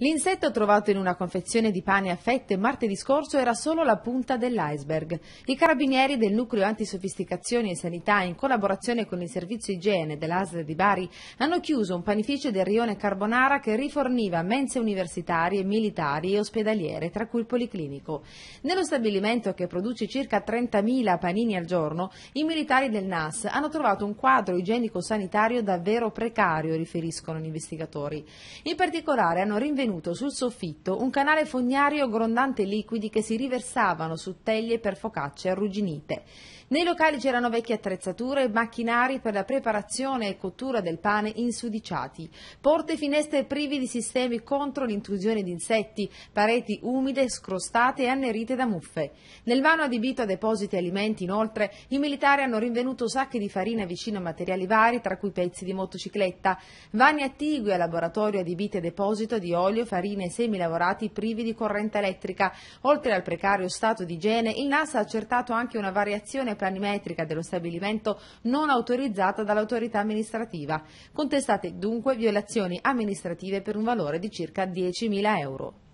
L'insetto trovato in una confezione di pane a fette martedì scorso era solo la punta dell'iceberg. I carabinieri del nucleo antisofisticazioni e sanità, in collaborazione con il servizio igiene dell'ASL di Bari, hanno chiuso un panificio del rione Carbonara che riforniva mense universitarie, militari e ospedaliere, tra cui il policlinico. Nello stabilimento che produce circa 30.000 panini al giorno, i militari del NAS hanno trovato un quadro igienico-sanitario davvero precario, riferiscono gli investigatori. In particolare hanno rinvenuto rinvenuto sul soffitto un canale fognario grondante liquidi che si riversavano su teglie per focacce arrugginite. Nei locali c'erano vecchie attrezzature e macchinari per la preparazione e cottura del pane insudiciati, porte e finestre privi di sistemi contro l'intrusione di insetti, pareti umide, scrostate e annerite da muffe. Nel vano adibito a depositi e alimenti, inoltre, i militari hanno rinvenuto sacchi di farina vicino a materiali vari, tra cui pezzi di motocicletta, vani attigui a laboratorio adibiti a deposito di olio, farina e semi lavorati privi di corrente elettrica. Oltre al precario stato di igiene, il NAS ha accertato anche una variazione planimetrica dello stabilimento non autorizzata dall'autorità amministrativa. Contestate dunque violazioni amministrative per un valore di circa 10.000 euro.